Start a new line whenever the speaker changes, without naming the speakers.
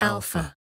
Alpha.